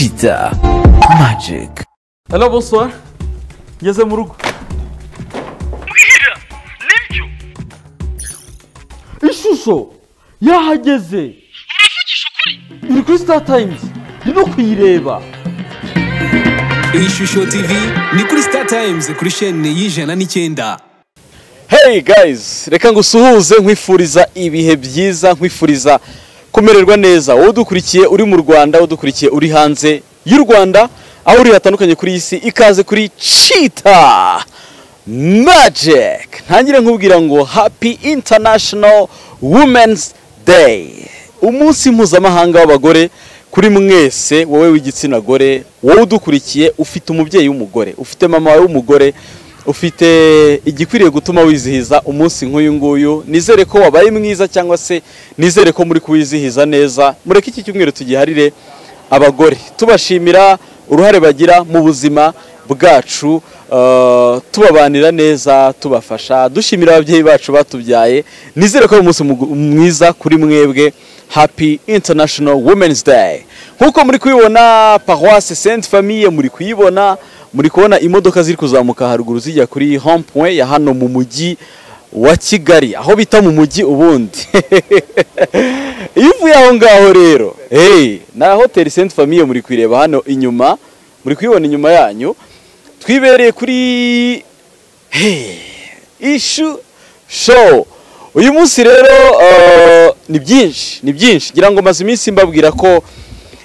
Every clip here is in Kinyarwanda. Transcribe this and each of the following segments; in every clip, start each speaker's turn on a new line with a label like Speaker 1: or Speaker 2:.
Speaker 1: Cheetah Magic.
Speaker 2: Hello, bonsoir. Ngeze I'm
Speaker 3: mbwira nibyo
Speaker 2: Ishusho yahageze.
Speaker 3: uravugisha ukuri
Speaker 2: Iri kuri Star Times. Ndi no kuyireba.
Speaker 4: iyi tv ni kuri star times kuri shene y'ijana n'icyenda
Speaker 5: Hey guys, reka ngusuhuze nkwifuriza ibihe byiza nkwifuriza kumererwa neza. Wowe udukurikiye uri mu Rwanda udukurikiye uri hanze y'u Rwanda aho uri hatandukanye kuri iyi si ikaze kuri Cheetah Magic. Ntangire nkubwira ngo Happy International Women's Day. Umunsi mpuzamahanga w'abagore kuri mwese wowe w'igitsina gore wowe udukurikiye ufite umubyeyi w'umugore ufite mama wawe w'umugore ufite igikwiriye gutuma wizihiza umunsi nk'uyu nguyu nizere ko wabaye mwiza cyangwa se nizere ko muri kuwizihiza neza. Mureke iki cyumweru tugiharire abagore. Tubashimira uruhare bagira mu buzima bwacu eh, tubabanira neza tubafasha dushimira ababyeyi bacu batubyaye. Nizere ko ari umunsi mwiza kuri mwebwe. Happy international women's day. Nk'uko muri kubibona paroisse sainte famille muri kuyibona muri kubona imodoka ziri kuzamuka haruguru zijya kuri point ya hano mu mujyi wa kigali. Aho bita mu mujyi ubundi. Iyo uvuye aho ngaho rero na hoteli sainte famille muri kuyireba hano inyuma muri kuyibona inyuma yanyu twibereye kuri ishu show. Uyu munsi rero uh, ni byinshi ni byinshi. Ngira ngo maze iminsi mbabwira ko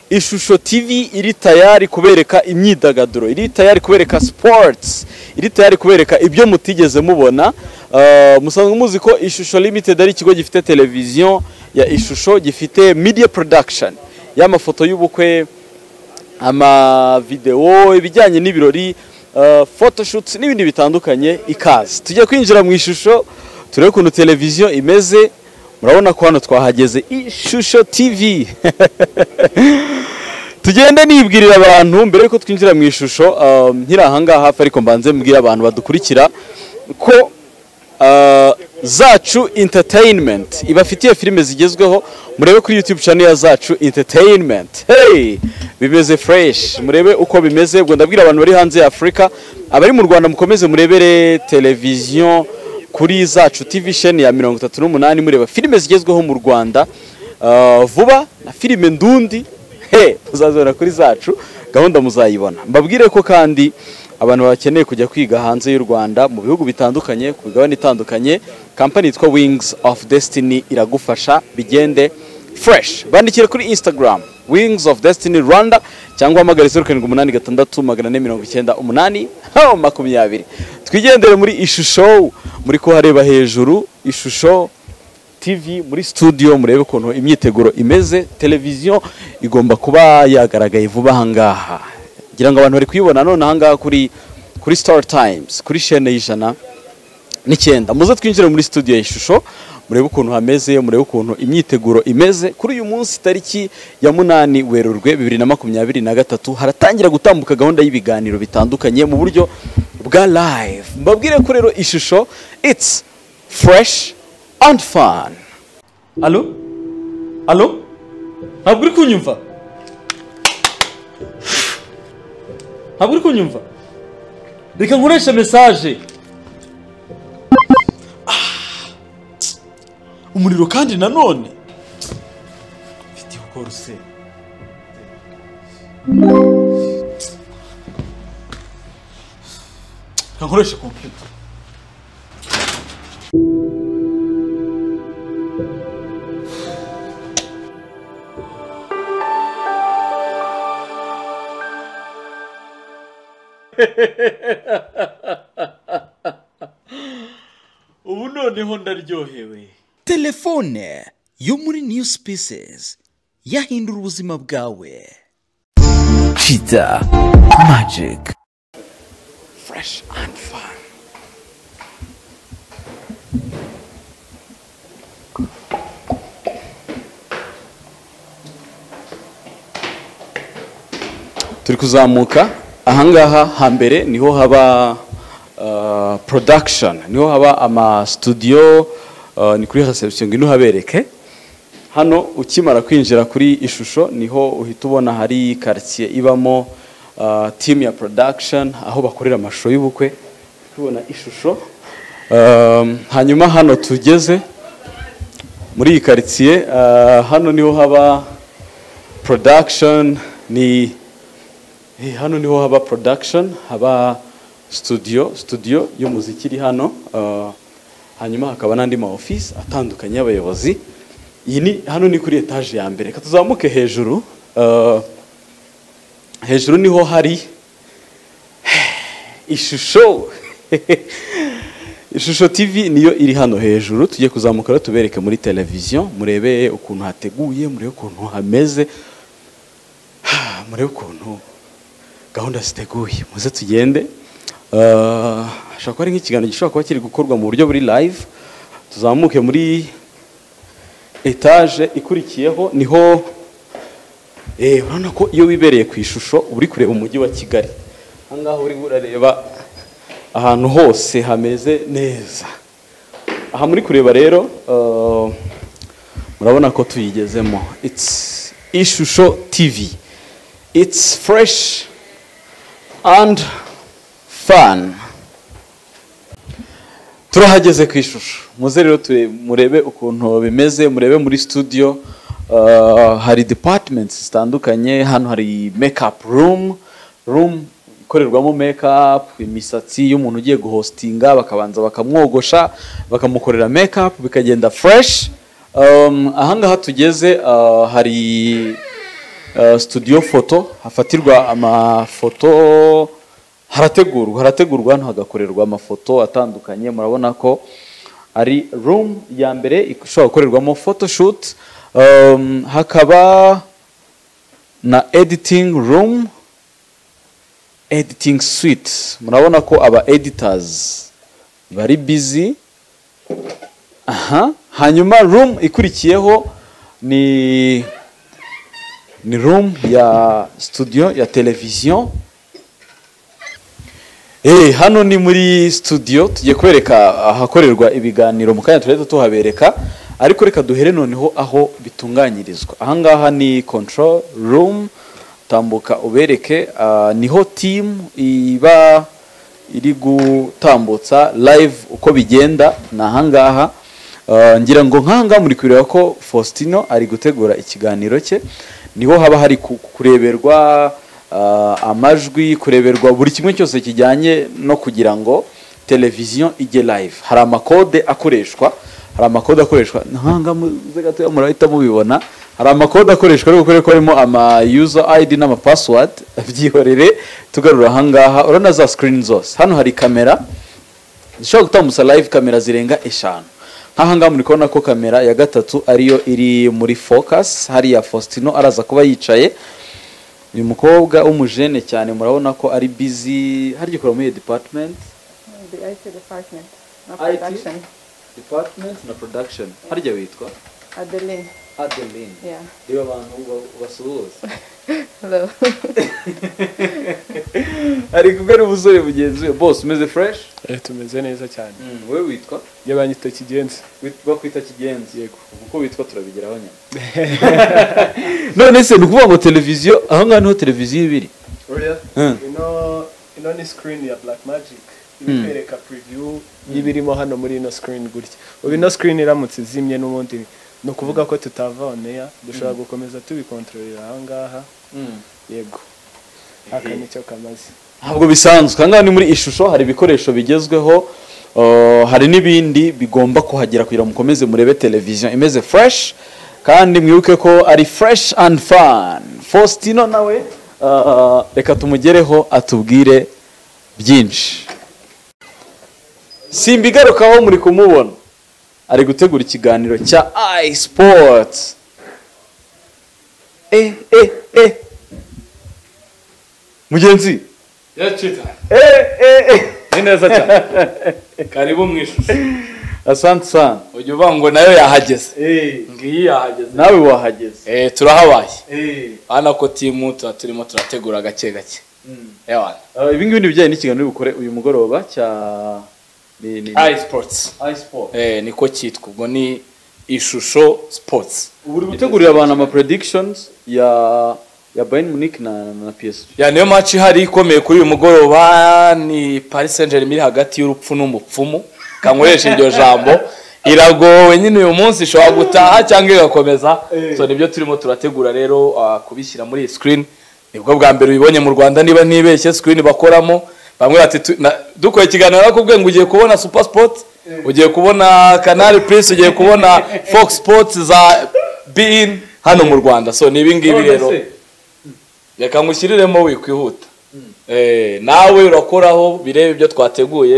Speaker 5: ishusho tv iri tayari kubereka imyidagaduro iri tayari kubereka sports iri tayari kubereka ibyo mutigeze mubona. Uh, musanzwe muzi ko ishusho limited ari ikigo gifite televiziyo ya ishusho gifite media production y'amafoto y'ubukwe amavidewo ibijyanye n'ibirori uh, photoshoots n'ibindi bitandukanye ikaze tujya kwinjira mu ishusho turebe ukuntu televiziyo imeze. Murabona ko hano twahageze ishusho tv tugende nibwirira abantu mbere yuko twinjira mu ishusho um, nkiri ahangaha hafi ariko mbanze mbwira abantu badukurikira ko uh, zacu entertainment ibafitiye filime zigezweho murebe kuri youtube channel ya zacu entertainment. Hey! Bimeze fresh. Murebe uko bimeze ubwo ndabwira abantu bari hanze ya afurika abari mu rwanda mukomeze murebere televiziyo kuri zacu tv sheni ya mirongo itatu n'umunani mureba filime zigezweho mu rwanda uh, vuba na filime ndundi. He muzazibona kuri zacu gahunda muzayibona. Mbabwire ko kandi abantu bakeneye kujya kwiga hanze y'u Rwanda mu bihugu bitandukanye ku migabane itandukanye kampani yitwa Wings of Destiny iragufasha bigende fresh. Bandikire kuri Instagram Wings of Destiny Rwanda. Cyangwa hamagara zeru karindwi umunani gatandatu magana ane mirongo icyenda umunani ho makumyabiri. Twigendere muri ishusho muri kuhareba hejuru ishusho TV muri studio murebe ukuntu imyiteguro imeze. Televiziyo igomba kuba yagaragaye vuba ahangaha ngira ngo abantu bari kuyibona none ahangaha kuri kuri Star Times kuri chaîne y'ijana n'icyenda. Muze twinjire muri studio y'ishusho murebe ukuntu hameze murebe ukuntu imyiteguro imeze kuri uyu munsi tariki ya munani werurwe bibiri na makumyabiri na gatatu haratangira gutambuka gahunda y'ibiganiro bitandukanye mu buryo bwa live mbabwire ko rero ishusho it's fresh and fun
Speaker 2: Allo? Allo? Ntabwo uri kunyumva? Ntabwo uri kunyumva? Reka nkoreshe message. Umuriro kandi nanone. Mfite ukora se. Reka nkoreshe computer. Ubu noneho ndaryohewe.
Speaker 1: Telefone. Yo muri New Species yahindura ubuzima bwawe. Cheetah. Magic.
Speaker 5: fresh and fun. Turi kuzamuka. Ahangaha hambere ni ho haba uh, production. Niho haba ama studio uh, ni kuri reception. Ngino habereke hano ukimara kwinjira kuri ishusho ni ho uhita ubona hari karitsiye ibamo uh, team ya production aho bakorera amashusho y'ubukwe. Tubona ishusho. Um, hanyuma hano tugeze muri iyi karitsiye uh, hano ni ho haba production ni Eh, hano ni ho haba production haba studio studio y'umuziki iri hano. Hanyuma hakaba n'andi ma office atandukanye y'abayobozi. Iyi ni hano ni kuri etaje ya mbere. Reka tuzamuke hejuru uh, hejuru ni ho hari ishusho. Ishusho tv niyo iri hano hejuru. Tujye kuzamuka rero tubereke muri televiziyo murebe ukuntu hateguye murebe ukuntu hameze. Murebe ukuntu gahunda ziteguye. Muze tugende. Uh, hashobora kuba ari nk'ikiganiro gishobora kuba kiri gukorwa mu buryo buri live tuzamuke muri etaje ikurikiyeho ni ho eh, urabona ko iyo wibereye ku ishusho uri kureba umujyi wa kigali. Aha ngaha uri urareba ahantu hose hameze neza. Aha muri kureba rero murabona ko tuyigezemo. It's ishusho tv it's fresh and fun. Turahageze ku ishusho. Muze rero murebe ukuntu bimeze murebe muri studio. Uh, hari departments zitandukanye. Hano hari makeup room room ikorerwamo makeup imisatsi y'umuntu ugiye guhostinga bakabanza bakamwogosha bakamukorera makeup bikagenda fresh. Um, ahangaha tugeze uh, hari uh, studio photo hafatirwa amafoto harategurwa harategurwa hano hagakorerwa amafoto atandukanye. Murabona ko ari room ya mbere ishobora gukorerwamo photoshoot. Um, hakaba na editing room editing suite. Murabona ko aba editors bari busy. Aha. Hanyuma room ikurikiyeho ni ni room ya studio ya televiziyo hano ni muri studio tugiye kwereka ahakorerwa ibiganiro mu kanya turahita tuhabereka ariko reka duhere noneho aho bitunganyirizwa. Ahangaha ni control room tambuka ubereke ah, ni ho team iba iri gutambutsa live uko bigenda ni ahangaha Ah, ngira ngo nk'ahangaha muri kureba ko Faustino ari gutegura ikiganiro cye ni ho haba hari ku- kureberwa amajwi kureberwa buri kimwe cyose kijyanye no kugira ngo televiziyo ijye live. Hari amakode akoreshwa hari amakode akoreshwa. Nkanga muze gatoya murahita mubibona. Hari amakode akoreshwa ariko kubera ko harimo ama user id n'ama password byihorere tugarura ahangaha urabona za screen zose hano hari kamera zishobora gutambutsa live kamera zirenga eshanu. Nk'ahangaha muri kubona ko kamera ya gatatu ariyo iri muri focus. Hariya Faustino araza kuba yicaye. Uyu mukobwa w'umujene cyane murabona ko ari busy. Harya ukora muri iyo
Speaker 6: IT department,
Speaker 5: na production. Harya witwa?
Speaker 6: Adeline,
Speaker 5: Adeline.
Speaker 6: Yeah.
Speaker 5: reba abantu ba- basuhuza. ari kumwe n'umusore mugenzi we. Bose umeze fresh?
Speaker 7: Eh, tumeze neza cyane.
Speaker 5: Wowe witwa?
Speaker 7: Iyo banyita kigenzi.
Speaker 5: Wit- bakwita kigenzi.
Speaker 7: Yego.
Speaker 5: uko witwa turabigeraho nyine. None se ni ukuvuga ngo televiziyo aho ngaho ni ho televiziyo iba iri? Hmm.
Speaker 7: ino ino ni screen ya black magic? Ibikwereka preview y'ibirimo hano muri ino screen gutya. Ubu ino screen iramutse izimye n'ubundi ni ukuvuga ko tutava on air dushobora gukomeza tubikontororera aha ngaha yego. Aka ni cyo kamaze.
Speaker 5: Ntabwo bisanzwe. Aha ngaha ni muri ishusho hari ibikoresho bigezweho uh, hari n'ibindi bigomba kuhagera kugira ngo mukomeze murebe televiziyo imeze fresh kandi mwibuke ko ari fresh and fun. Faustino nawe uh, reka tumugereho atubwire byinshi. Simbigarukaho muri kumubona. Ari gutegura ikiganiro cya iSports eh eh eh. Mugenzi.
Speaker 2: Yacita
Speaker 5: eh eh eh.
Speaker 2: Ni neza cyane. Karibu mu ishusho.
Speaker 5: Asante sana.
Speaker 2: Ujya uvuga ngo na yo
Speaker 5: yahageze.
Speaker 2: Ngiyi yahageze.
Speaker 5: Nawe wahageze.
Speaker 2: Turahabaye. Hano ko timu tuba turimo turategura gake gake. Ewana
Speaker 5: uh, ibi ngibi ni ibijyanye n'ikiganiro uri bukore uyu mugoroba cya
Speaker 2: sports. Eh niko cyitwa ubwo ni ishusho sports.
Speaker 5: Uri gutegurira abantu ama predictions ya ya Bayern Munich na na PSG
Speaker 2: ya niyo match ihari ikomeye kuri uyu mugoroba. Ni Paris Saint-Germain iri hagati y'urupfu n'umupfumu. Kankoresha iryo jambo. Iragowe nyine uyu munsi ishobora gutaha cyangwa igakomeza. So ni byo turimo turategura rero uh, kubishyira muri iyi screen. Nibwo bwa mbere ubibonye mu Rwanda niba ntibeshye screen bakoramo. Bamwe bati dukora ikiganiro nakubwiye ngo ugiye kubona Super Sport ugiye kubona Canal Plus ugiye kubona Fox Sports za BIN hano mu Rwanda. So ni ibi ngibi rero. reka ngushyiriremo wikwihuta. Eh, nawe urakoraho birebe ibyo twateguye.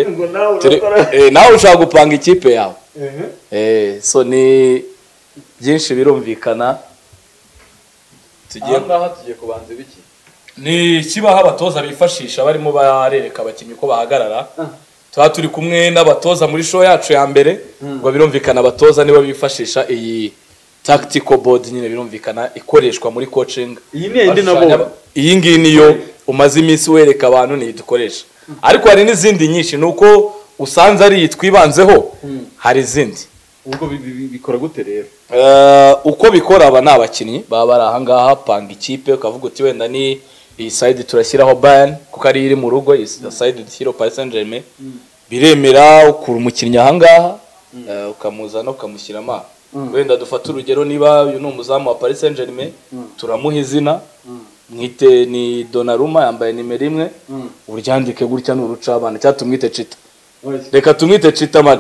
Speaker 2: Eh, nawe ushaka gupanga ikipe yawe. Eh, so ni byinshi birumvikana. Tugiye
Speaker 5: kubanza biki
Speaker 2: ni kibaho abatoza bifashisha barimo barereka abakinnyi uko bahagarara. Tuba turi kumwe n'abatoza muri show yacu ya mbere ngo birumvikana abatoza nibo bifashisha iyi tactical board nyine birumvikana ikoreshwa muri coaching.
Speaker 5: Iyi ni indi
Speaker 2: Bashushanya-
Speaker 5: nabo
Speaker 2: iyi ngiyi niyo umaze iminsi wereka abantu niyo dukoresha. Ariko hari n'izindi nyinshi ni uko usanze ari iyi twibanzeho hari izindi.
Speaker 5: Ubwo bi- bi- bikora gute rero?
Speaker 2: Eh, uko bikora aba ni abakinnyi baba bari ahangaha panga ikipe ukavuga uti wenda ni iyi side turashyiraho Bayern kuko ari iri mu rugo iyi side dushyiraho Paris Saint-Germain. Biremera ukura umukinnyi ahangaha eh, ukamuzana ukamushyiramo aha. Wenda dufate urugero niba uyu ni umuzamu wa Paris Saint-Germain turamuha izina. Mwite ni Donnarumma yambaye nimero imwe. Uryandike gutya ni urucabana. Cyangwa tumwite Chita. Reka tumwite Chita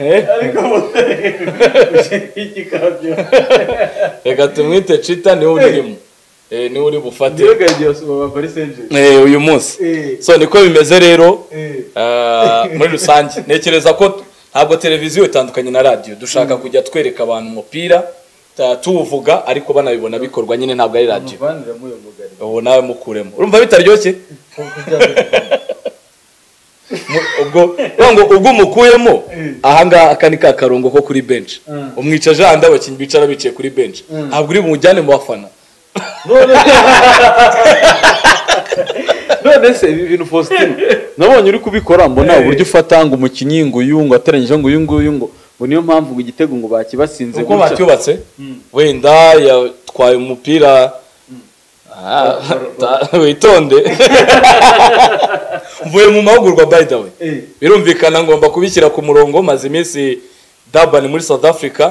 Speaker 2: Eh? reka tumwite Chita ni we urimo ni we uri bufate uyu munsi so niko bimeze rero Ah, muri rusange ntekereza ko ntabwo televiziyo itandukanye na radiyo dushaka kujya twereka abantu umupira tuwuvuga ariko banabibona bikorwa nyine ntabwo ari radiyo ubu nawe mukuremo urumva bitaryoshye ubwo ubwo umukuyemo ahangaha aka ni ka karongo ko kuri benshi umwicaje ahandi abakinnyi bicara bicaye kuri benshi ntabwo uri bumujyane mu bafana.
Speaker 5: None se. Ibi bintu Faustin nabonye uri kubikora mbona uburyo ufata ngo umukinnyi ngo uyu ngo ateranyije ngo uyu nguyu ngo ngo niyo mpamvu ngo igitego ngo bakibasinze
Speaker 2: uko bacyubatse? Wenda yatwaye umupira witonde. Mvuye mu mahugurwa by the way. Birumvikana ngomba kubishyira ku murongo maze iminsi Durban muri South Africa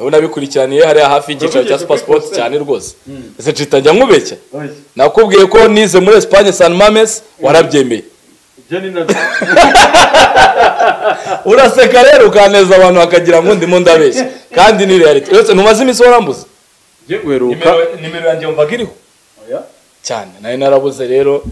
Speaker 2: urabona bikurikiraniye hariya hafi y'icyicaro cya Super Sport cyane rwose. Ese cita njya nkubeshya? Nakubwiye ko nize muri Espagne San Mames warabyemeye. Uraseka rero ukaneza abantu bakagira ngo ndimo ndabeshya. Kandi ni reality. Uretse ntumaze iminsi nimero nimero yanjye wumvaga iriho. Cyane. Nari narabuze rero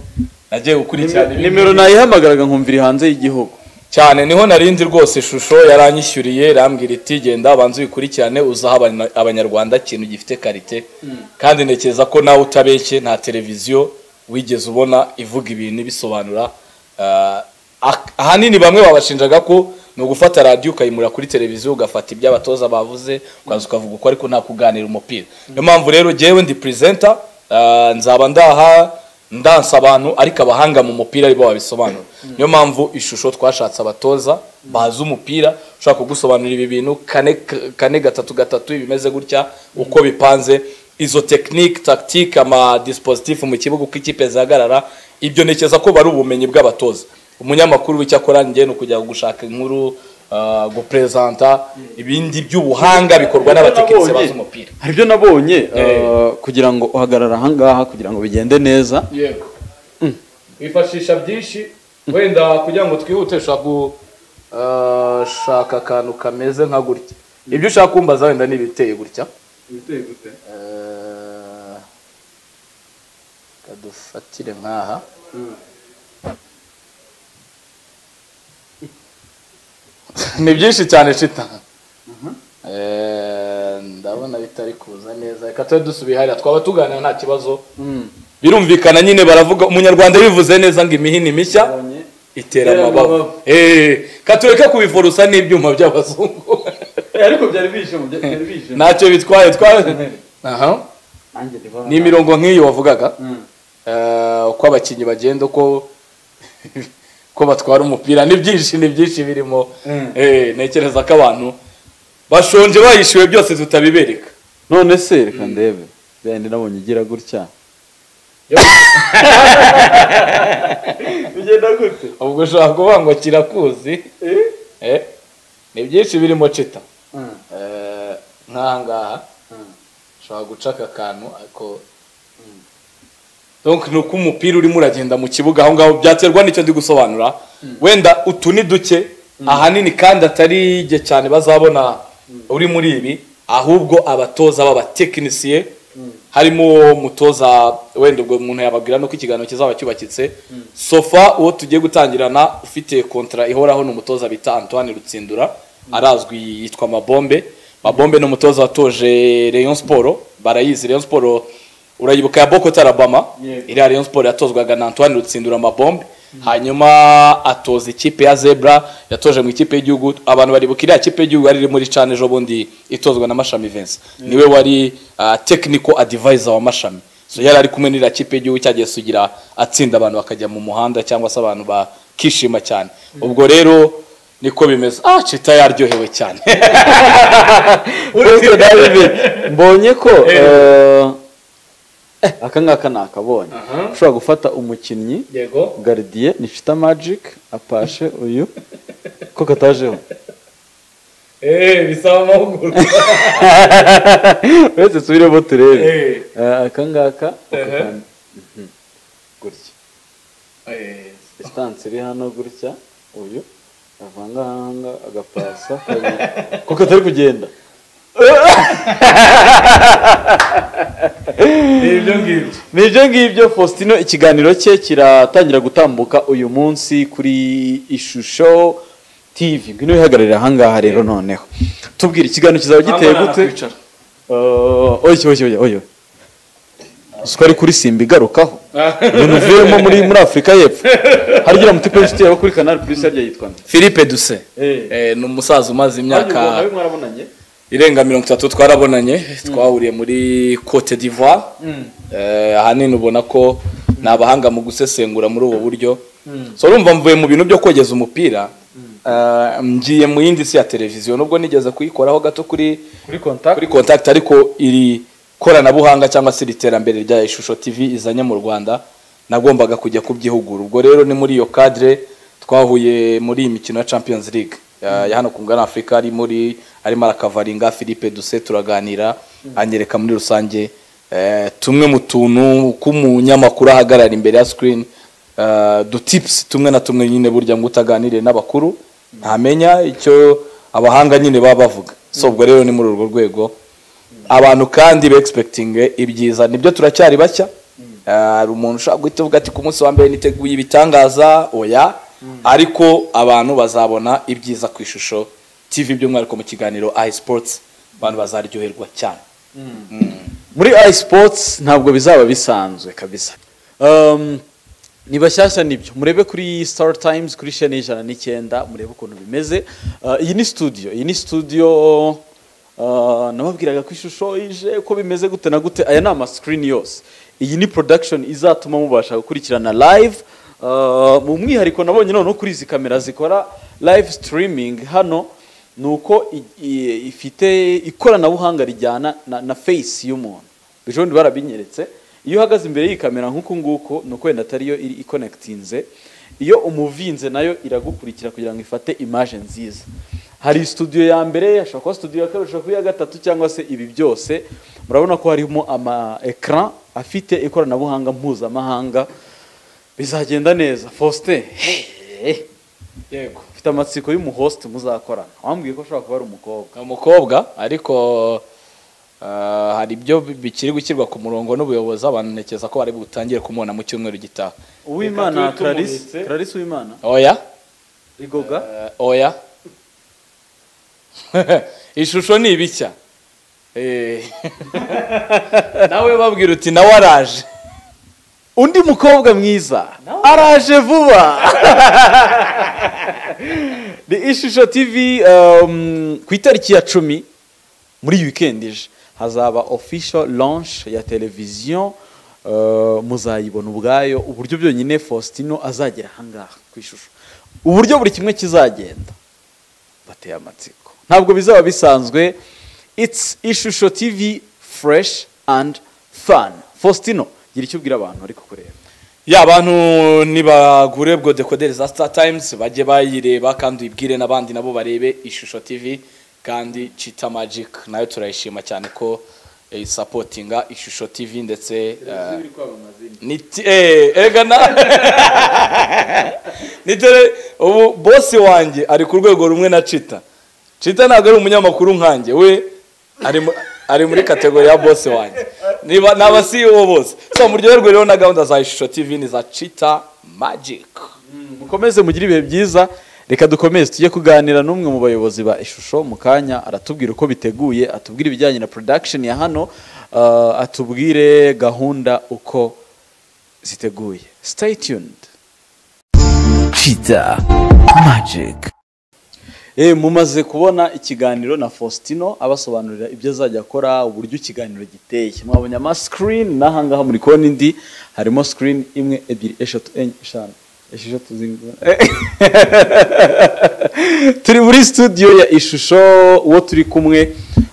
Speaker 2: nagiye gukurikirana
Speaker 5: nimero nayihamagaraga nkumva iri hanze y'igihugu.
Speaker 2: Cyane. Niho narindi rwose ishusho yaranyishyuriye irambwira iti genda abanza uyikurikirane uzaha abanya- abanyarwanda ikintu gifite karite. Kandi ntekereza ko nawe utabeshye nta televiziyo wigeze ubona ivuga ibintu ibisobanura ah- ahanini bamwe babashinjaga ko ni ugufata radiyo ukayimura kuri televiziyo ugafata ibyo abatoza bavuze ukaza ukavuga uko ariko nta kuganira umupira. Niyo mpamvu rero jyewe ndi ah, nzaba ndaha ndansa abantu ariko abahanga mu mupira ari bo babisobanura. Niyo mpamvu ishusho twashatse abatoza bazi umupira ushobora kugusobanurira ibi bintu kane kane gatatu gatatu bimeze gutya uko bipanze. Izo tekinike tactique ama dispositif mu kibuga uko ikipe zihagarara ibyo ntekereza ko bari ubumenyi bw'abatoza. Umunyamakuru w'icyo akora njye ni ukujya gushaka inkuru ah, gupresenta ibindi by'ubuhanga bikorwa n'abatekinisiye bazi umupira.
Speaker 5: Hari ibyo nabonye
Speaker 2: Eh.
Speaker 5: uh, kugira ngo uhagarara ahangaha kugira ngo bigende neza.
Speaker 2: Yego. Wifashisha byinshi wenda kugira ngo twihute ushaka gushaka akantu kameze nka gutya. Ibyo ushaka kumbaza wenda ni ibiteye gutya Eh, kadufatire nk'aha. ni byinshi cyane cita Eh, ndabona bitari kuza neza. Reka tube dusubiye hariya. Twaba tuganira nta kibazo. Birumvikana nyine baravuga umunyarwanda bivuze neza ngo imihini mishya itera amababa. Eh, katureke kubiforosa n'ibyuma by'abazungu.
Speaker 5: Ariko byari bije
Speaker 2: ntacyo bitwaye ni imirongo nk'iyi wavugaga. Eh, uko abakinnyi bagenda uko ko batwara umupira ni byinshi ni byinshi birimo Eh, ntekereza ko abantu bashonje bayishyuwe byose tutabibereka.
Speaker 5: None se reka ndebe. Bende nabonye igira gutya. Bigenda gute?
Speaker 2: Ubwo ushobora kuvuga ngo kirakuzi. Eh, ni byinshi birimo cita Eh, nk'aha ngaha ushobora guca aka kantu ariko ni uko umupira urimo uragenda mu kibuga. Aho ngaho byaterwa n'icyo ndi gusobanura. Wenda utu ni duke ahanini kandi atari igihe cyane bazabona uri muri ibi ahubwo abatoza b'abatekinisiye harimo umutoza wenda ubwo umuntu yababwira nuko ikiganiro kizaba cyubakitse. Sofa uwo tugiye gutangirana ufite kontra ihoraho ni umutoza bita antoine rutsindura arazwi yitwa mabombe. Mabombe ni umutoza watoje rayon sport barayizi rayon sport urayibuka ya boko tarabama iriya rayon sport yatozwaga na antoine rutsindura mabombe. Hanyuma atoza ikipe ya zebra yatoje mu ikipe y'igihugu. Abantu baribuka iriya kipe y'igihugu yari iri muri cane ejo bundi itozwa na mashami Vincent. Niwe wari uh, technical advisor wa mashami. So yari ari kumwe n'iriya kipe y'igihugu cyagiye sugira atsinda abantu bakajya mu muhanda cyangwa se abantu bakishima cyane. Ubwo rero niko bimeze. Ah cita yaryohewe cyane.
Speaker 5: Mbonye ko aka ngaka nakabonye ushobora gufata umukinnyi garidiye ni shita magic apashe uyu. Ko katajeho
Speaker 2: eh bisaba amahugurwa.
Speaker 5: Uretse tubiremo turebe.
Speaker 2: Eh.
Speaker 5: Eh, aka ngaka Mhm. gutya. Distance iri hano gutya. Uyu. Avanga agapasa. Ko katari kugenda?
Speaker 2: Ni ibyo ngibyo.
Speaker 5: Ni ibyo ngibyo faustino ikiganiro cye kiratangira gutambuka uyu munsi kuri ishusho tv ngwino wihagararira ahangaha rero noneho. Tubwire ikiganiro kizaba giteye gute? oya oya uzi ari kuri simba igarukaho ibintu uvuyemo muri muri afurika y'epfo. Harya mutipe w'inshuti yawe kuri kanari plus harya yitwa nde?
Speaker 2: Philippe Duse
Speaker 5: Eh.
Speaker 2: eh ni umusaza umaze imyaka irenga mirongo itatu twarabonanye twahuriye muri Cote d'Ivoire. Eh, ahanini ubona ko ni abahanga mu gusesengura muri ubu buryo. So urumva mvuye mu bintu byo kogeza umupira. Eh, ngiye mu yindi si ya televiziyo nubwo nigeze kuyikoraho gato kuri
Speaker 5: kuri contact.
Speaker 2: ariko iri koranabuhanga cyangwa se iri terambere rya ishusho tv izanye mu rwanda nagombaga kujya kubyihugura ubwo rero ni muri iyo cadre twahuye muri iyi mikino ya champions league. Ya ya hano ku ngana afurika ari muri arimo arakavaringa philippe duse turaganira anyereka muri rusange eh, tumwe mu tuntu k'umunyamakuru ahagarara imbere ya screen eh, du tips tumwe na tumwe nyine burya ngo utaganire n'abakuru ntamenya icyo abahanga nyine baba bavuga. So ubwo rero ni muri urwo rwego. Abantu kandi begispekitinge ibyiza ni byo turacyari bashya Eh, hari umuntu ushobora guhita uvuga ati ku munsi wa mbere niteguye ibitangaza. Oya. Ariko abantu bazabona ibyiza ku ishusho tv by'umwihariko mu kiganiro i sports abantu bazaryoherwa cyane.
Speaker 5: Muri iSports ntabwo bizaba bisanzwe kabisa. Um, ni bashyashya ni byo. Murebe kuri Star Times kuri chaîne y'ijana n'icyenda murebe ukuntu bimeze. Uh, iyi ni studio. Iyi ni studio uh, nababwiraga ko ishusho ije ko bimeze gute na gute. Aya ni amascreen yose. Iyi ni production izatuma mubasha gukurikirana live mu mwihariko nabonye noneho kuri izi kamera zikora live streaming hano ni uko ifite ikoranabuhanga rijyana na, face y'umuntu. Ejo bundi barabinyeretse. Iyo uhagaze imbere y'iyi kamera nk'uku nguku ni uko wenda atari yo iri ikonekitinze iyo umuvinze na yo iragukurikira kugira ngo ifate image nziza. Hari studio ya mbere hashobora kuba studio ya kabiri hashobora kuba iya gatatu cyangwa se ibi byose. Murabona ko harimo ama ecran afite ikoranabuhanga mpuzamahanga. Bizagenda neza. Faustin.
Speaker 2: Yego.
Speaker 5: Ufite amatsiko y'umuhost muzakorana wambwiye ko ashobora kuba ari umukobwa.
Speaker 2: Umukobwa ariko ah, hari ibyo bikiri gushyirwa ku murongo n'ubuyobozi abantu ntekereza ko bari butangire kumubona mu cyumweru gitaha.
Speaker 5: Uwimana clarisse. clarisse uwimana.
Speaker 2: Oya.
Speaker 5: Igoga
Speaker 2: Eh, oya. Ishusho ni ibishya Eh. nawe babwira uti nawe araje
Speaker 5: undi mukobwa mwiza. Araje vuba. Ni ishusho tv um, ku itariki ya cumi muri weekend ije hazaba official launch ya televiziyo eh, muzayibona ubwayo uburyo byonyine faustino azagera ahangaha ku ishusho. Uburyo buri kimwe kizagenda. Bateye amatsiko. Ntabwo bizaba bisanzwe. It's ishusho tv fresh and fun. Faustino gira icyo ubwira abantu bari kukureba
Speaker 2: ya abantu nibagure bwo dekoderi za star times bajye bayireba kandi uyibwire n'abandi nabo barebe ishusho tv kandi chita magic. Nayo turayishima cyane ko eh, isapotinga ishusho tv ndetse eh, ni ti- eh, ubu bosi wanjye ari ku rwego rumwe na chita chita ntabwo ari umunyamakuru nkanjye. We ari mu- ari muri kategori ya bosi wanjye. Niba ni aba CEO bose. So muryoherwe rero na gahunda za ishusho tv ni za chita magic.
Speaker 5: Mukomeze mugire ibihe byiza. Reka dukomeze tujye kuganira n'umwe mu bayobozi ba ishusho mu kanya aratubwira uko biteguye atubwire ibijyanye na production ya hano uh, atubwire gahunda uko ziteguye. Stay tuned.
Speaker 1: Cheetah Magic.
Speaker 5: Eh, mumaze kubona ikiganiro na Faustino abasobanurira ibyo azajya akora uburyo ikiganiro giteye. Mwabonye ama screen n'ahangaha muri kubona indi harimo screen imwe ebyiri eshatu enye eshanu esheshatu turi muri studio ya ishusho uwo turi kumwe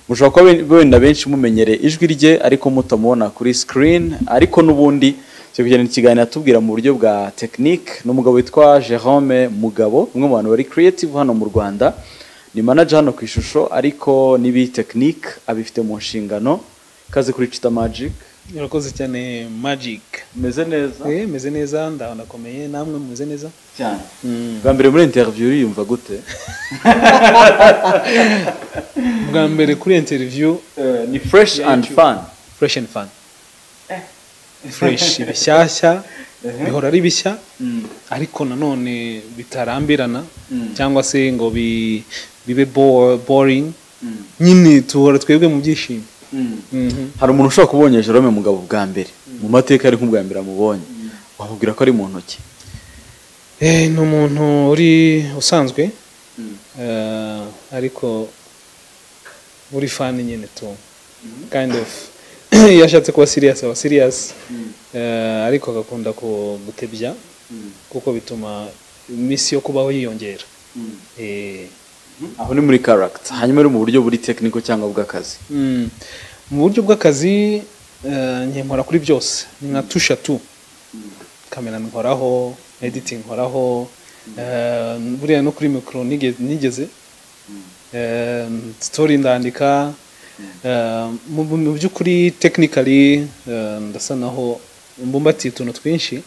Speaker 5: mushobora kuba wenda benshi mumenyereye ijwi rye ariko mutamubona kuri screen ariko n'ubundi cyo kugenda ikiganiro atubwira mu buryo bwa technique n'umugabo witwa Jerome Mugabo umwe mu bantu bari creative hano mu Rwanda. Ni manager hano ku ishusho ariko n'ibi technique abifite mu nshingano. Kaze kuri Chita Magic.
Speaker 8: Urakoze cyane magic.
Speaker 5: Meze neza.
Speaker 8: Eh meze neza ndanakomeye namwe mumeze neza.
Speaker 5: Cyane. Bwa mbere muri interview uriyumva gute?
Speaker 8: Bwa mbere kuri interview
Speaker 5: ni fresh and fun.
Speaker 8: Fresh and fun. Fresh bishyashya bihora ari bishya ariko nanone bitarambirana cyangwa se ngo bi- bibe bo- boring nyine tuhora twebwe mu byishimo. Mhm.
Speaker 5: hari umuntu ushobora kubonye Jerome Mugabo bwa mbere? Mu mateka ari nk'ubwa mbere amubonye. Wamubwira ko ari mu ntoki?
Speaker 8: Eh, ni umuntu uri usanzwe eh, ariko uri fani nyine tu. Kind of iyo ashatse kuba serious aba serious. Eh, ariko agakunda ku- gutebya. Kuko bituma iminsi yo kubaho yiyongera. Eh,
Speaker 5: aho ni muri character. Hanyuma ari mu buryo buri technical cyangwa bw'akazi.
Speaker 8: Mu buryo bw'akazi eh, nkemura kuri byose. Ni nka tusha tu kamera nkoraho editing nkoraho. Buriya no kuri mikoro nige- nigeze. Story ndandika. Mu by'ukuri eh, ndasa naho mbumbatiye utuntu twinshi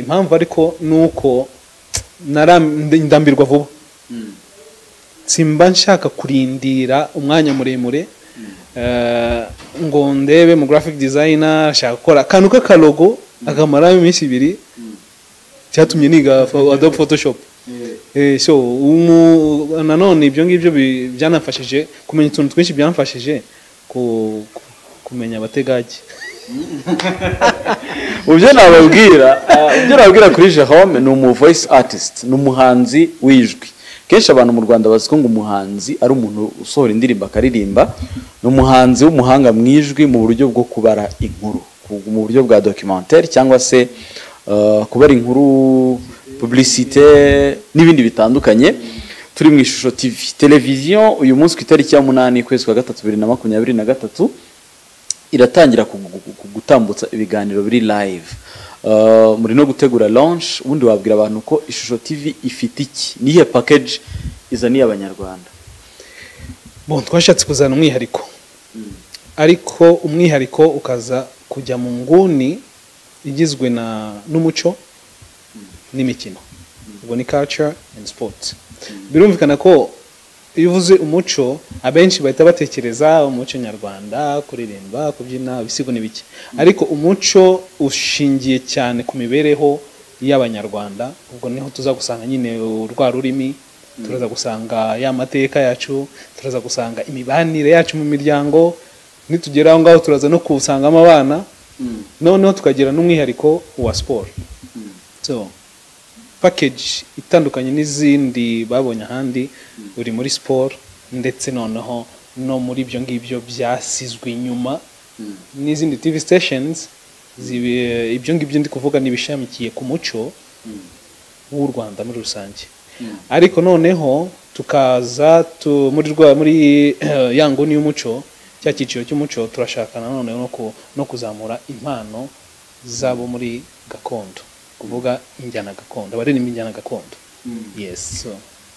Speaker 8: impamvu ariko ni uko ndambirwa vuba simba nshaka kurindira umwanya muremure ngo ndebe mu graphic designer ashaka gukora akantu k'akalogo akamara iminsi ibiri cyatumye niga adobe photoshop so umu- nanone ibyo ngibyo byanafashije kumenya utuntu twinshi byamfashije ku- ku- kumenya abategage
Speaker 5: mu byo nababwira eh, ibyo nababwira kuri Jerome ni umu voice artist ni umuhanzi w'ijwi. Kenshi abantu mu Rwanda bazi ko ngo umuhanzi ari umuntu usohora indirimbo akaririmba ni umuhanzi w'umuhanga mu ijwi mu buryo bwo kubara inkuru ku- mu buryo bwa documentaire cyangwa se eh, kubara inkuru publicité n'ibindi bitandukanye. Turi mu ishusho TV televiziyo uyu munsi ku itariki ya munani ukwezi kwa gatatu bibiri na makumyabiri na gatatu iratangira gutambutsa ibiganiro biri live. Uh, muri no gutegura launch ubundi wabwira abantu ko ishusho tv ifite iki? Niyihe package izaniye abanyarwanda
Speaker 8: twashatse kuzana umwihariko. Ariko umwihariko ukaza kujya mu nguni igizwe n'umuco n'imikino. Ubwo ni culture and sports. Birumvikana ko iyo uvuze umuco abenshi bahita batekereza umuco nyarwanda kuririmba kubyina ibisigo n'ibiki. Ariko umuco ushingiye cyane ku mibereho y'abanyarwanda ubwo ni ho tuza gusanga nyine rwa rurimi turaza gusanga ya mateka yacu turaza gusanga imibanire yacu mu miryango nitugera aho ngaho turaza no kusangamo abana noneho tukagira n'umwihariko wa siporo package itandukanye n'izindi babonye ahandi uri muri siporo ndetse noneho no muri ibyo ngibyo byasizwe inyuma. N'izindi tv stations ibyo ngibyo ndi kuvuga ni ibishamikiye ku muco w'u rwanda muri rusange. Ariko noneho tukaza tu- muri rwa muri eh, ya nguni y'umuco cya cyiciro cy'umuco turashaka nanone no kuzamura impano zabo muri gakondo. Kuvuga injyana gakondo abaririmba injyana gakondo. Yes so.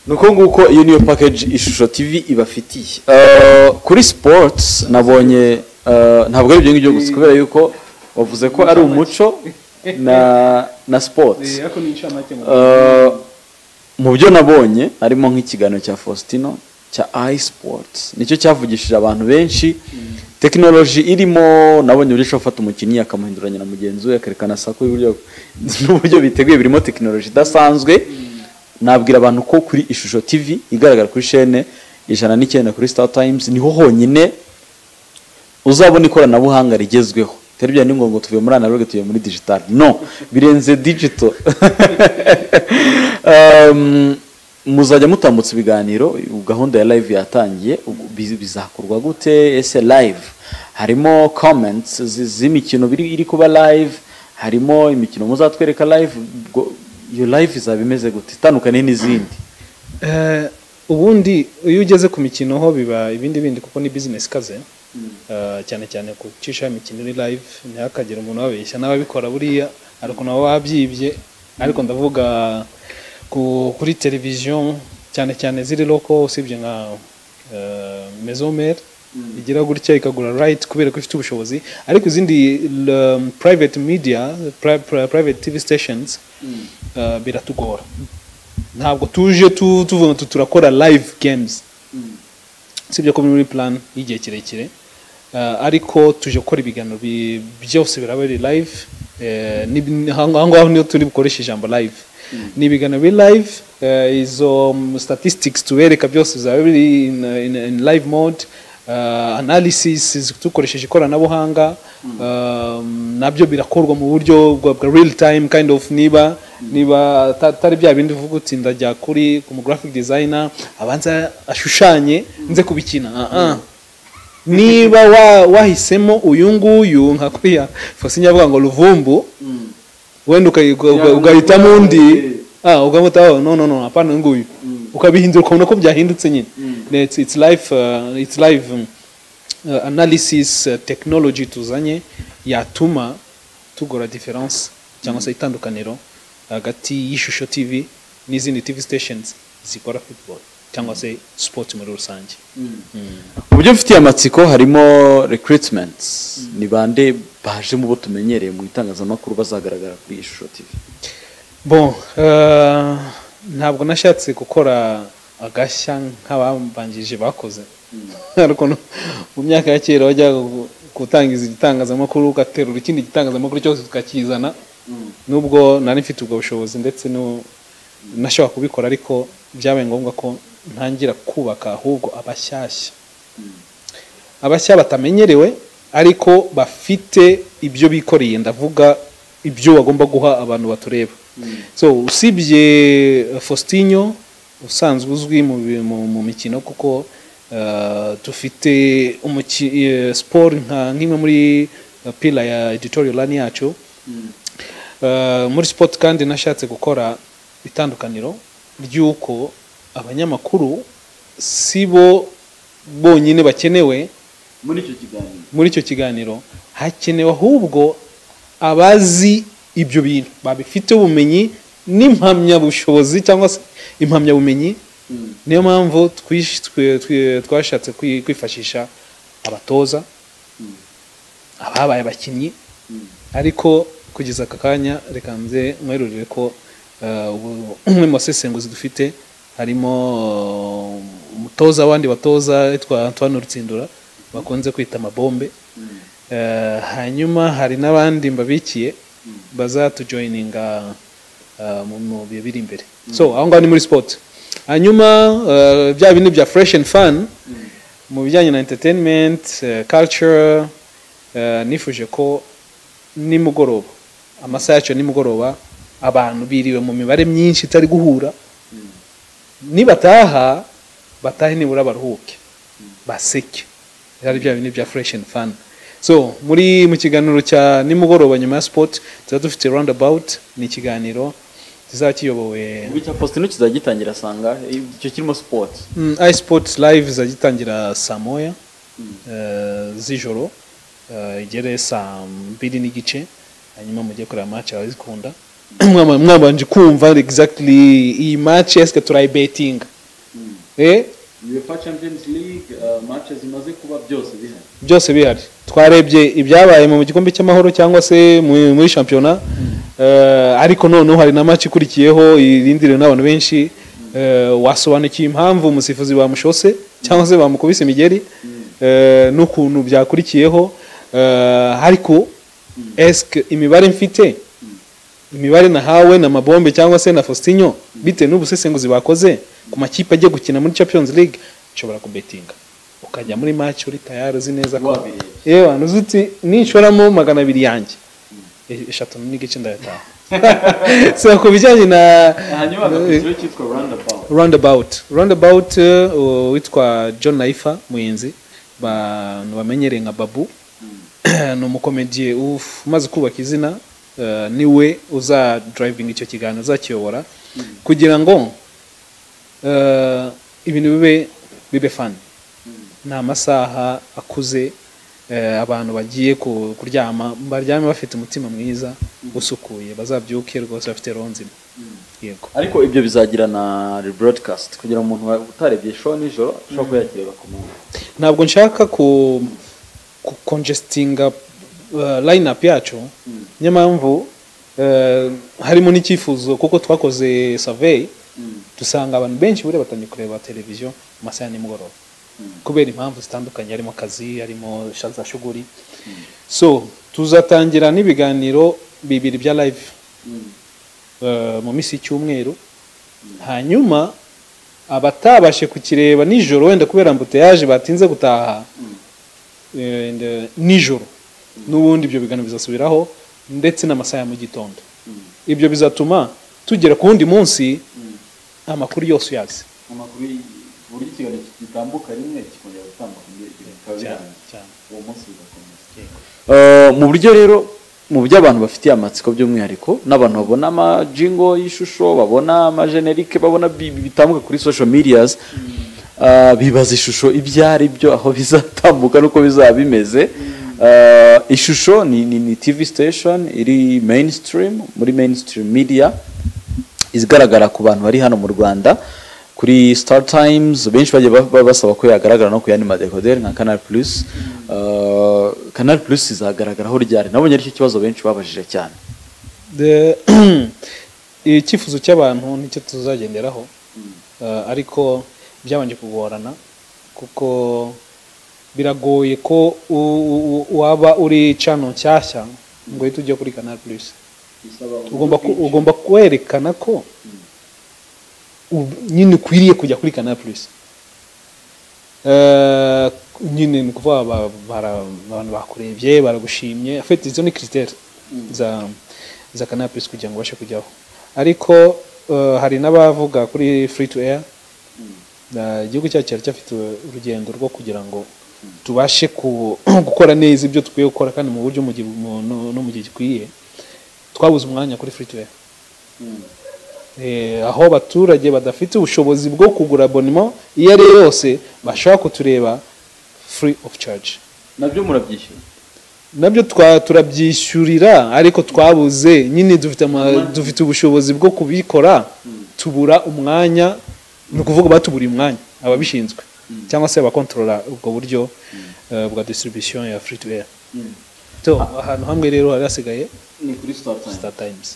Speaker 5: ni uko nguko iyo niyo package ishusho tv ibafitiye. Eh, kuri sports nabonye eh, ntabwo ari ibyo ngibyo gusa kubera yuko wavuze ko ari umuco na na sports. Eh, mu byo nabonye harimo nk'ikiganiro cya faustino cya iSports. Nicyo cyavugishije abantu benshi tekinoloji irimo nabonye uburyo ushobora gufata umukinnyi akamuhinduranya na mugenzi we akerekana sako n'uburyo biteguye birimo tekinoloji idasanzwe nabwira abantu ko kuri ishusho tv igaragara kuri shene ijana n'icyenda kuri star times ni ho honyine uzabona ikoranabuhanga rigezweho. Bitari bya ni ngombwa tuvuye muri analogue tuvuye muri digital. No birenze digital. Um, muzajya mutambutsa ibiganiro gahunda ya live yatangiye bizakorwa gute? Ese live? Harimo comments zi- z'imikino iri kuba live. Harimo imikino muzatwereka live. Iyo live izaba imeze gute? Itandukanye n'izindi.
Speaker 8: Eh, ubundi iyo ugeze ku mikino ho biba ibindi bindi kuko ni business ikaze Eh, cyane cyane gucisha imikino iri live ntihakagire umuntu wabeshya. N'ababikora buriya hari ukuntu baba babyibye. Ariko ndavuga ku, kuri televiziyo cyane cyane ziri loko usibye nka uh, mesomer igira gutya ikagura right kubera ko ifite ubushobozi. Ariko izindi um, private media pri, pri, private tv stations uh, biratugora. Ntabwo tuje tu- tuvuga ngo turakora live games. Sibyo ko muri plan y'igihe kirekire. Uh, ariko tuje gukora ibiganiro bi- byose biraba biri live eh, n'ibi- aho aho ngaho niho turi bukoreshe ijambo live. Ni ibiganiro biri live izo um, statistics tubereka byose bizaba biri in, in, in live mode. uh, analysis dukoresheje ikoranabuhanga um, na byo birakorwa mu buryo bwa real time kind of niba niba ata- atari bya bindi uvuga uti ndajya kuri ku graphic designer abanza ashushanye nze kubikina. Uh -uh. niba wa- wahisemo uyu nguyu nka kuriya fosinya avuga ngo ruvumbu wenda ukayi- uga- ugahitamo undi. ah ugamutaho no no no hapana uyu nguyu. Ukabihindura ukabona ko byahindutse nyine. It's, it's life uh, it's live um, uh, analysis uh, technology tuzanye yatuma tugora difference cyangwa se itandukaniro hagati y'ishusho tv n'izindi tv stations zikora football cyangwa se sport muri rusange.
Speaker 5: Mu byo mfitiye amatsiko harimo recruitments. Ni bande baje mu bo tumenyereye mu itangazamakuru bazagaragara kuri iyi shusho tv
Speaker 8: bon uh, ntabwo nashatse gukora agashya nk'abambanjirije bakoze. Ariko mu myaka ya kera wajyaga gu- gutangiza igitangazamakuru ugaterura ikindi gitangazamakuru cyose tukakizana. Nubwo nari mfite ubwo bushobozi ndetse nashobora kubikora ariko byabaye ngombwa ko ntangira kubaka ahubwo abashyashya. Abashya batamenyerewe ariko bafite ibyo bikoreye. Ndavuga ibyo bagomba guha abantu batureba. So usibye Faustinho usanzwe uzwi mu, mikino kuko uh, dufite sport nka nk'imwe muri uh, pila ya editorial line yacu. Uh, muri sport kandi nashatse gukora itandukaniro ry'uko abanyamakuru si bo bonyine bakenewe
Speaker 5: muri icyo kiganiro.
Speaker 8: Hakenewe ahubwo abazi ibyo bintu. Babifite ubumenyi n'impamyabushobozi cyangwa se impamyabumenyi. Niyo mpamvu twashatse kwi- kwifashisha abatoza ababaye abakinnyi. Ariko kugeza aka kanya reka nze mwerurire ko ubu- umwe mu basesenguzi dufite harimo uh, umutoza w'abandi batoza witwa Antoine Rutsindura bakunze kwita amabombe Eh, hanyuma hari n'abandi mbabikiye bazatujoyininga mu mu bihe biri imbere. So aho ngaho ni muri sport. Hanyuma uh, bya bindi bya fresh and fun mu bijyanye na entertainment uh, culture uh, nifuje ko nimugoroba amasaha yacu ya nimugoroba abantu biriwe mu mibare myinshi itari guhura. Nibataha batahe nibura baruhuke baseke. Ari bya bindi bya fresh and fun. So muri mu kiganiro cya nimugoroba nyuma ya sport tuba dufite roundabout ni ikiganiro kizaba kiyobowe
Speaker 5: Igihe cya Faustin kizajya gitangira sanga icyo kirimo sport
Speaker 8: Mm, iSports live izajya itangira saa moya eh, z'ijoro eh, igere saa mbiri n'igice hanyuma mujye kureba match abazikunda Mwaba- mwabanje kumva exactly iyi match eske turayibetinga
Speaker 5: uh, byose bihari.
Speaker 8: Twarebye ibyabaye mu gikombe cy'amahoro cyangwa se mu- muri shampiyona eh, ariko noneho hari na match ikurikiyeho irindiriwe n'abantu benshi. Eh, wasobanukiwe impamvu umusifuzi bamushose cyangwa se bamukubise imigeri n'ukuntu byakurikiyeho. Eh, ariko eske imibare mfite imibare nahawe na mabombe cyangwa se na Faustinho bitewe n'ubusesenguzi bakoze ku makipe agiye gukina muri Champions League nshobora kubetinga. Ukajya muri match uri tayari uzi neza ko yewe uzi uti ninshoramo magana abiri yanjye. E- eshatu n'igice ndayataha so ku bijyanye na
Speaker 5: hanyuma cyitwa roundabout.
Speaker 8: Roundabout. Uh, witwa John Naifa muyenzi. Bantu bamenyereye nka Babu. Ni umukomediye. Umaze kubaka izina uh, ni we uza driving icyo kiganiro uzakiyobora. Kugira ngo ibintu bibe bibe fun. Ni amasaha akuze eh, abantu bagiye ku- kuryama baryame bafite umutima mwiza usukuye bazabyuke rwose bafite roho nzima. Yego.
Speaker 5: Ariko ibyo bizagira na rebroadcast kugira ngo umuntu utarebye show nijoro ashobora kuba yakireba ku muntu.
Speaker 8: Ntabwo nshaka ku ku congestinga uh, line up yacu. Niyo mpamvu harimo n'icyifuzo kuko twakoze survey dusanga abantu benshi buriya batangiye kureba televiziyo mu masaha ya nimugoroba. Kubera impamvu zitandukanye harimo akazi harimo za shuguri so tuzatangira n'ibiganiro bibiri bya live. Uh, mu minsi y'icyumweru. Hanyuma abatabashe kukireba nijoro wenda kubera ambuteyaje batinze gutaha uh, nijoro. N'ubundi ibyo biganiro bizasubiraho ndetse n'amasaha ya mu gitondo. Ibyo bizatuma tugera ku wundi munsi amakuru yose uyazi.
Speaker 5: Amakuru uburyo ikiganiro gitambuka rimwe kikongera gutambuka muri bikaba birangiye. uwo munsi bigakomeza. Mu buryo rero mu buryo abantu bafitiye amatsiko by'umwihariko n'abantu babona amajingo y'ishusho babona amajenerike babona bi- bi- bitambuka kuri social medias ah, bibaza ishusho ibyo ari byo aho bizatambuka n'uko bizaba bimeze. Ah, ishusho ni, ni, ni tv station iri mainstream muri mainstream media. Izigaragara ku bantu bari hano mu rwanda kuri star times benshi bagiye ba- ba- basaba ko yagaragara no ku yandi madekoderi nka canal plus. Uh, canal plus izagaragaraho ryari? Nabonye ari cyo kibazo benshi babajije cyane.
Speaker 8: Icyifuzo cy'abantu ni cyo tuzagenderaho. Uh, ariko byabanje kugorana kuko biragoye ko waba uri cano nshyashya ngo uhite ujya kuri canal plus. Ugomba kwerekana ko nyine ukwiriye kujya kuri canal plus. Eh, nyine ni ukuvuga abantu bakurebye baragushimye. Afite izo ni critère za canal plus kugira ngo ubashe kujyaho. Ariko eh, hari n'abavuga kuri to air. Na igihugu cyacu cyari cyafite urugendo rwo kugira ngo tubashe gukora neza ibyo dukwiye gukora kandi mu buryo no mu gihe gikwiye. Twabuze umwanya kuri free air Eh, aho abaturage badafite ubushobozi bwo kugura abonnement iyo ari yo yose bashobora kutureba free of charge.
Speaker 5: Nabyo murabyishyura?
Speaker 8: Nabyo turabyishyurira ariko twabuze. Nyine dufite ubushobozi bwo kubikora tubura umwanya ni ukuvuga batuburiye umwanya ababishinzwe. Cyangwa se abakontorora ubwo buryo eh, bwa distribution ya free to air ahantu hamwe rero hari hasigaye
Speaker 5: ni kuri star times.
Speaker 8: Times.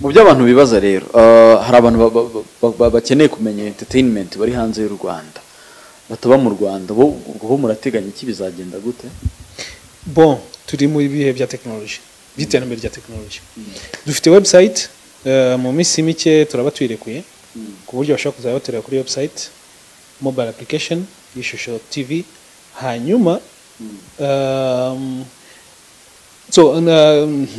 Speaker 5: Mu byo abantu bibaza rero uh, hari abantu ba- ba- ba- ba- bakeneye kumenya entertainment bari hanze y'u rwanda. Bataba mu rwanda bo murateganya iki bizagenda gute?
Speaker 8: Bon turi mu bihe bya tekinoloji by'iterambere rya tekinoloji dufite website eh, mu minsi mike turaba tuyirekuye ku buryo bashobora kuzajya batureba kuri website mobile application y'ishusho tv hanyuma um,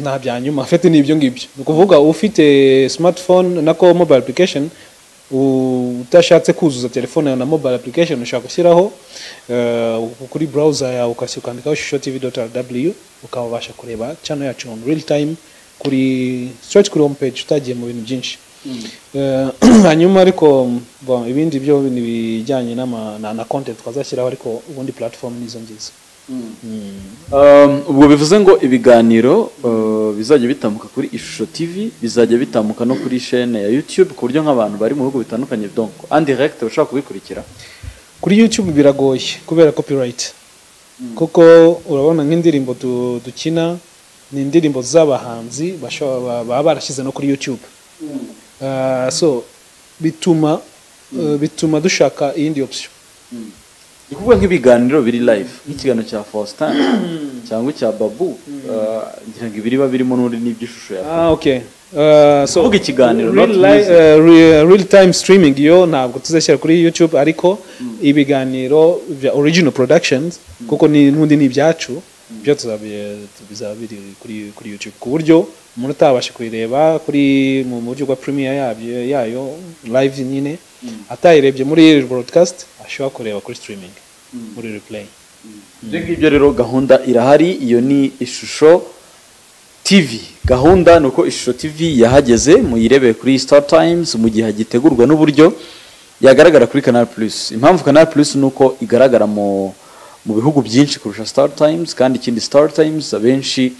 Speaker 8: nta bya nyuma afite ni ibyo ngibyo. Ni ukuvuga ufite smartphone nako mobile application udashatse kuzuza telefone yawe na mobile application ushobora gushyiraho eh, kuri browser yawe ukandikaho shusho tv rw ukabasha kureba channel yacu on real time kuri straight kuri home page utagiye mu bintu byinshi. Eh, hanyuma ariko ibindi byo ni ibijyanye na, na content twazashyiraho ariko ubundi platform nizo ngizo.
Speaker 5: Ubwo bivuze ngo ibiganiro uh, bizajya bitambuka kuri ishusho tv bizajya bitambuka no kuri chaîne ya youtube ku buryo nk'abantu bari mu bihugu bitandukanye. Donc en direct bashobora kubikurikira.
Speaker 8: Kuri youtube biragoye kubera copyright. Kuko urabona nk'indirimbo du- dukina ni indirimbo z'abahanzi baba barashyize no kuri youtube. Ah, so bituma eh, bituma dushaka iyindi option.
Speaker 5: Ni ukuvuga nk'ibiganiro biri live. Nk'ikiganiro cya faustin cyangwa icya babu uh, ngira ngo ibiriba birimo n'undi n'iby'ishusho ya
Speaker 8: ah okay. Uh,
Speaker 5: Kuvuga ikiganiro,
Speaker 8: real, uh, re- real time streaming yo ntabwo tuzashyira kuri youtube ariko ibiganiro bya original productions kuko ni n'undi ni ibyacu byo bizaba biri kuri kuri youtube. Ku buryo umuntu utabasha kubireba kuri mu buryo bwa premiere yabyo yayo live nyine atayirebye muri broadcast ashobora kureba kuri streaming muri replay.
Speaker 5: Ibyo ngibyo rero gahunda irahari iyo ni ishusho tv gahunda ni uko ishusho tv yahageze muyirebeye kuri star times mu gihe hagitegurwa n'uburyo yagaragara kuri canal plus. Impamvu canal plus ni uko igaragara mu mu bihugu byinshi kurusha star times kandi ikindi star times abenshi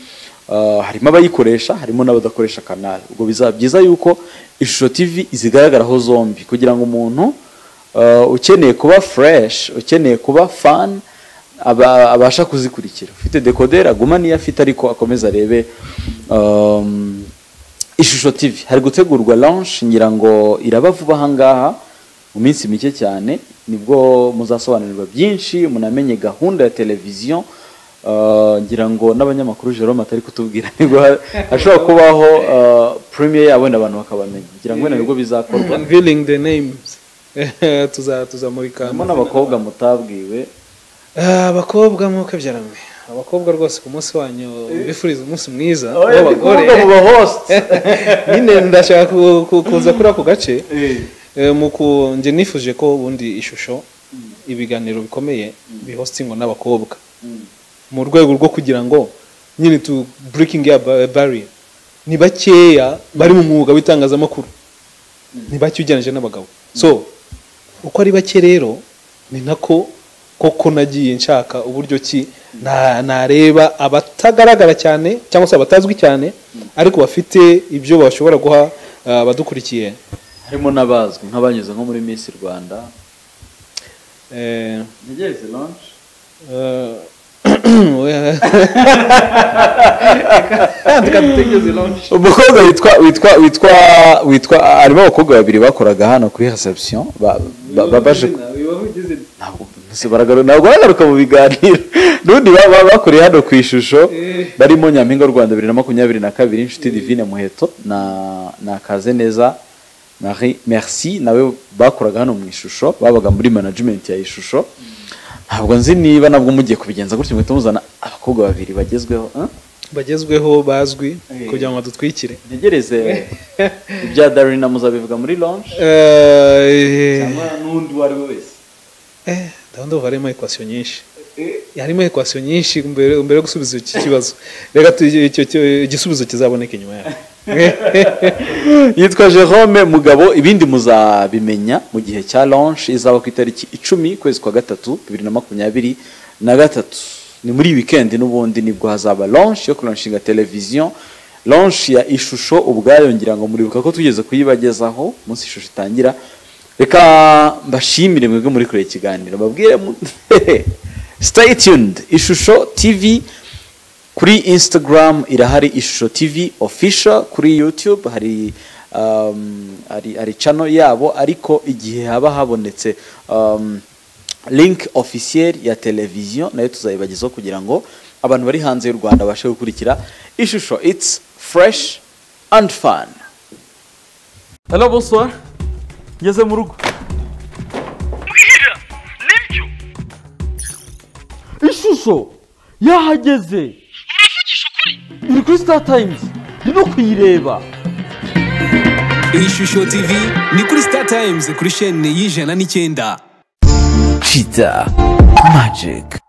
Speaker 5: uh, harimo abayikoresha harimo n'abadakoresha canal. Ubwo bizaba byiza yuko ishusho tv izigaragaraho zombi kugira ngo umuntu uh, ukeneye kuba fresh ukeneye kuba fan aba- abasha kuzikurikira. Ufite dekoderi aguma niyo afite ariko akomeza arebe um, ishusho tv hari gutegurwa launch ngira ngo iraba vuba ahangaha mu minsi mike cyane ni bwo muzasobanurirwa byinshi munamenye gahunda ya televiziyo Uh, ngira ngo n'abanyamakuru Jerome atari kutubwira ni bwo ha- hashobora kubaho uh, premier yabo wenda abantu bakabamenya. Ngira ngo wenda ni bwo bizakorwa.
Speaker 8: Unveiling the names. Tuza tuzamurika
Speaker 5: harimo n'abakobwa mutabwiwe.
Speaker 8: Ah, abakobwa mwuka byarame abakobwa rwose ku munsi wanyu bifuriza umunsi mwiza.
Speaker 5: Mu ba-host.
Speaker 8: nyine ndashaka ku- ku- kuza kuri ako gace. Eh, njye nifuje ko ubundi ishusho ibiganiro bikomeye bihostingwa n'abakobwa. Mu rwego rwo kugira ngo nyine tu breaking ya barrier. Ni bakeya bari mu mwuga w'itangazamakuru. Ni bake ugereranyije n'abagabo. So uko ari bake rero ni nako koko nagiye nshaka uburyo ki na- nareba abatagaragara cyane cyangwa se abatazwi cyane ariko bafite ibyo bashobora guha ah, abadukurikiye.
Speaker 5: Harimo n'abazwi nk'abanyuze nko muri Miss Rwanda.
Speaker 8: Eh,
Speaker 5: ntegereze launch.
Speaker 8: Eh,
Speaker 5: umukobwa witwa witwa witwa witwa harimo abakobwa babiri bakoraga hano kuri reception ba- ba- ba- baje ntabwo baragaruka mu biganiro. N'undi ba- ba- bakoreye hano ku ishusho barimo nyampinga rwanda bibiri na makumyabiri na kabiri inshuti divine muheto na kaze neza. Merci. Nawe bakoraga hano mu ishusho babaga muri management ya ishusho. Ntabwo nzi niba nabwo mugiye kubigenza gutyo muhita muzana abakobwa babiri bagezweho
Speaker 8: bagezweho bazwi kugira ngo badutwikire.
Speaker 5: Ntegereze ibya darina muzabivuga muri launch
Speaker 8: Eh,
Speaker 5: cyangwa n'undi uwo ari we wese.
Speaker 8: eh, ndabona harimo ekwasiyo nyinshi. Harimo ekwasiyo nyinshi mbere yo gusubiza iki kibazo. Reka igisubizo kizaboneke nyuma yaho
Speaker 5: yitwa jerome mugabo ibindi muzabimenya mu gihe cya launch izaba ku itariki icumi kwezi kwa gatatu bibiri na makumyabiri na gatatu. Ni muri weekend n'ubundi ni bwo hazaba launch yo kulanshinga televiziyo launch ya ishusho ubwayo ngira ngo muribuka ko tugeze kuyibagezaho umunsi ishusho itangira. Reka mbashimire mwebwe muri kure ikiganiro babwire stay tuned. Ishusho tv kuri instagram irahari ishusho tv official kuri youtube hari um, hari, hari channel yabo ariko igihe haba habonetse um, link officiel ya televiziyo na yo tuzayibagezaho kugira ngo abantu bari hanze y'u rwanda babashe gukurikira ishusho. It's fresh and fun. Hello bonsoir. Ngeze mu rugo. Ishusho yahageze. Iri kuri star times ndi no kuyireba
Speaker 4: ishusho tv ni kuri star times kuri sheni y'ijana n'icyenda
Speaker 5: Cheetah Magic